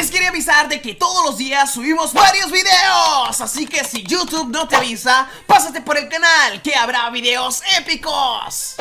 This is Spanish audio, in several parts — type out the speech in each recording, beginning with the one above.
Les quería avisar de que todos los días subimos varios videos. Así que si YouTube no te avisa, pásate por el canal que habrá videos épicos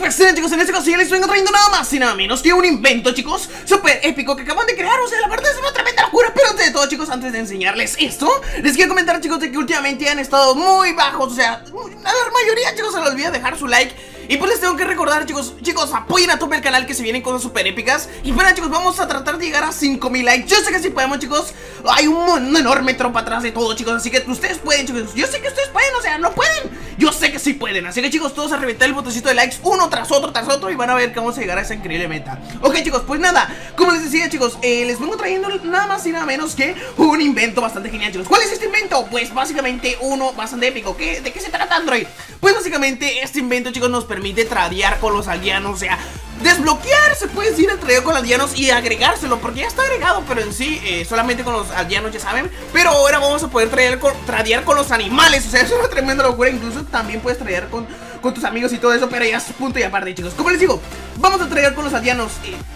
pues chicos, en este caso ya les vengo trayendo nada más y nada menos que un invento chicos Súper épico que acaban de crear, o sea, la verdad es una tremenda locura Pero antes de todo chicos, antes de enseñarles esto Les quiero comentar chicos de que últimamente han estado muy bajos O sea, la mayoría chicos se les olvida dejar su like. Y pues les tengo que recordar chicos, chicos, apoyen a tope el canal que se vienen cosas súper épicas. Y bueno chicos, vamos a tratar de llegar a 5000 likes. Yo sé que sí podemos chicos, hay un enorme tropa atrás de todo chicos Así que ustedes pueden chicos, yo sé que ustedes pueden, o sea, no pueden Yo sé que sí pueden, así que chicos, todos a reventar el botoncito de likes uno tras otro, tras otro Y van a ver que vamos a llegar a esa increíble meta Ok chicos, pues nada, como les decía chicos, eh, les vengo trayendo nada más y nada menos que un invento bastante genial chicos ¿Cuál es este invento? Pues básicamente uno bastante épico ¿Qué, ¿De qué se trata Android? Pues básicamente este invento chicos nos permite tradear con los aldeanos, o sea, desbloquear, se aldeanos y agregárselo, porque ya está agregado, pero en sí, eh, solamente con los aldeanos, ya saben, pero ahora vamos a poder tradear con, tradear con los animales, o sea, es una tremenda locura, incluso también puedes tradear con, con tus amigos y todo eso, pero ya es punto y aparte, chicos, como les digo, vamos a tradear con los aldeanos,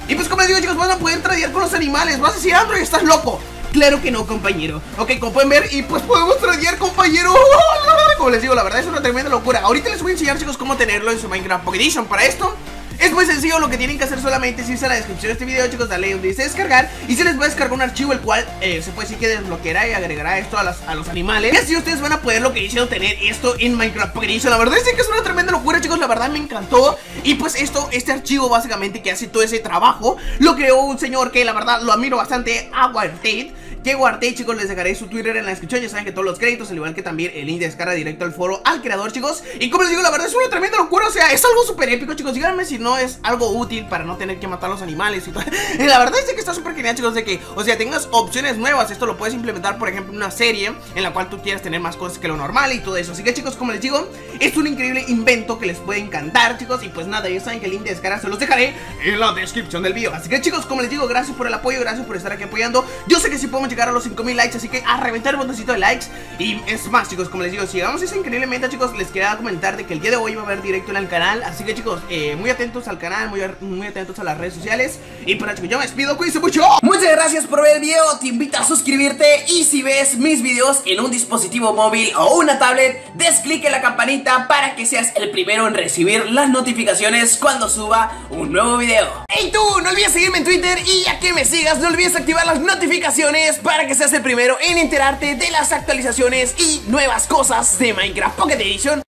y, pues como les digo, chicos, vamos a poder tradear con los animales, vas a decir, Android, estás loco, Claro que no, compañero. Ok, como pueden ver, y pues podemos tradear, compañero. Como les digo, la verdad es una tremenda locura. Ahorita les voy a enseñar, chicos, cómo tenerlo en su Minecraft Pocket Edition Para esto, es muy sencillo, lo que tienen que hacer solamente es irse a la descripción de este video, chicos, darle donde dice descargar Y se les va a descargar un archivo el cual eh, se puede decir que desbloqueará y agregará esto a, los animales. Y así ustedes van a poder lo que hicieron tener esto en Minecraft Edition La verdad es que es una tremenda locura, chicos, la verdad me encantó. Y pues esto, este archivo básicamente que hace todo ese trabajo Lo creó un señor que la verdad lo admiro bastante, Award Que guardé, chicos, les dejaré su Twitter en la descripción. Ya saben que todos los créditos, al igual que también el link de descarga directo al foro al creador, chicos. Y como les digo, la verdad es una tremenda locura, o sea, es algo súper épico, chicos. Díganme si no es algo útil para no tener que matar a los animales y todo. Y La verdad es que está súper genial, chicos, de que, o sea, tengas opciones nuevas. Esto lo puedes implementar, por ejemplo, en una serie en la cual tú quieras tener más cosas que lo normal y todo eso. Así que, chicos, como les digo, es un increíble invento que les puede encantar, chicos. Y pues nada, ya saben que el link de descarga se los dejaré en la descripción del video. Así que, chicos, como les digo, gracias por el apoyo, gracias por estar aquí apoyando. Yo sé que si podemos llegar a los 5000 likes Así que a reventar el botoncito de likes. Y es más chicos, como les digo, si llegamos a esa increíble meta chicos Les quería comentar de que el día de hoy va a haber directo en el canal. Así que chicos, eh, muy atentos al canal, muy, muy atentos a las redes sociales. Y para chicos, yo me despido, cuídense mucho. Muchas gracias por ver el video, te invito a suscribirte. Y si ves mis videos en un dispositivo móvil o una tablet Des clic en la campanita para que seas el primero en recibir las notificaciones cuando suba un nuevo video. Hey tú, no olvides seguirme en Twitter y ya que me sigas no olvides activar las notificaciones Para que seas el primero en enterarte de las actualizaciones y nuevas cosas de Minecraft Pocket Edition